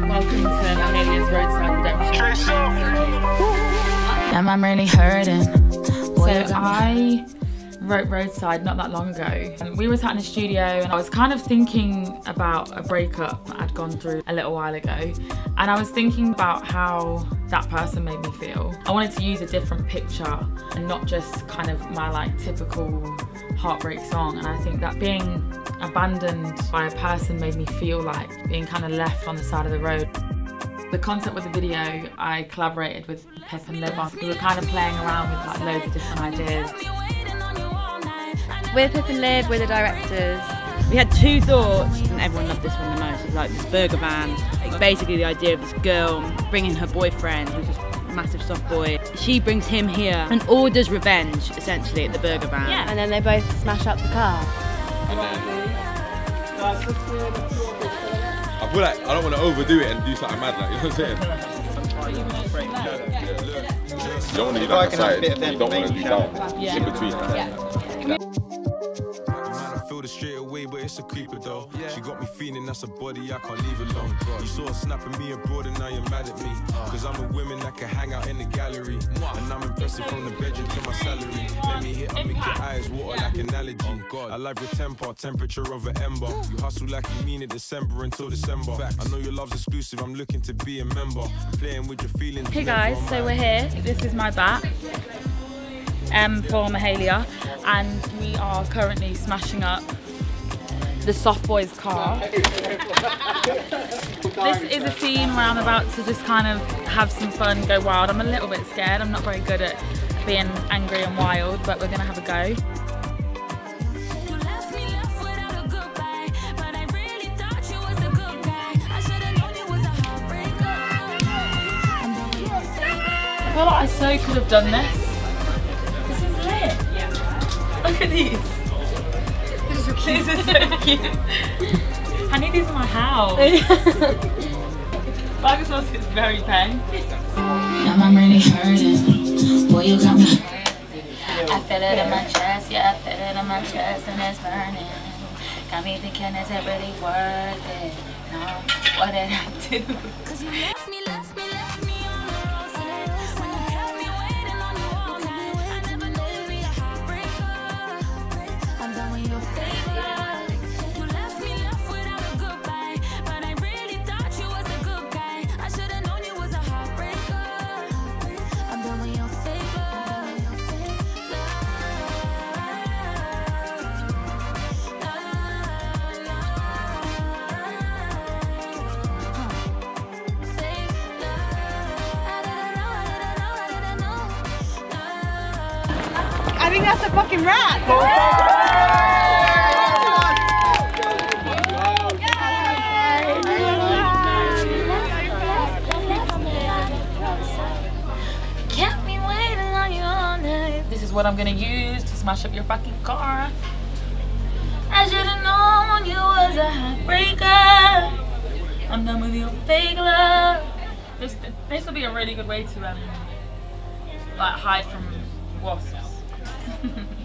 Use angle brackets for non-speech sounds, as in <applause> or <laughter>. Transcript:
Welcome to Mahalia's Roadside Redemption. Damn, I'm really hurting. So I wrote Roadside not that long ago. And we were sat in a studio and I was kind of thinking about a breakup I'd gone through a little while ago. And I was thinking about how that person made me feel. I wanted to use a different picture and not just kind of my like typical heartbreak song. And I think that being abandoned by a person made me feel like being kind of left on the side of the road. The concept with the video, I collaborated with Pip and Liv on. We were kind of playing around with like loads of different ideas. We're Pip and Liv, we're the directors. We had two thoughts, and everyone loved this one the most. It's like this burger van. It's basically the idea of this girl bringing her boyfriend, who's just a massive soft boy. She brings him here and orders revenge, essentially, at the burger van. Yeah. And then they both smash up the car. I feel like I don't want to overdo it and do something mad, like you know what I'm saying? You don't want to be like excited, you don't want to be down. In between. I but it's a creeper though. She got me feeling that's a body I can't leave alone. You saw her snapping me abroad and now you're mad at me. Cause I'm a woman that can hang out in the gallery. And I'm impressive from the bedroom to my salary. Let me hit, I make your eyes water like an allergy. I love your temper, temperature of an ember. You hustle like you mean it December until December. I know your love's exclusive, I'm looking to be a member. Playing with your feelings. Hey guys, so mine. we're here. This is my bat um, for Mahalia, and we are currently smashing up the soft boy's car. <laughs> this is a scene where I'm about to just kind of have some fun, go wild. I'm a little bit scared. I'm not very good at being angry and wild, but we're gonna have a go. You left me left without a goodbye, but I really thought you was a good guy. I should have known you was a heartbreaker. I'm done with your fake I feel like I so could have done this. This is lit. Look at these. These are so cute. I need these in my house. <laughs> Bag sauce is very peng. Damn, I'm really hurting. Boy, you got me. I feel it in my chest, yeah, I feel it in my chest, and it's burning. Got me thinking, is it really worth it? No, what did I do? I think that's a fucking night. This is what I'm gonna use to smash up your fucking car. I should've known you was a heartbreaker. I'm done with your fake love. This this will be a really good way to um like hide from wasps. Mm-hmm. <laughs>